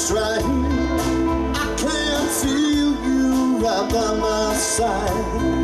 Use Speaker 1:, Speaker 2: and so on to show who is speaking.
Speaker 1: lost right here. I can't feel you right by my side.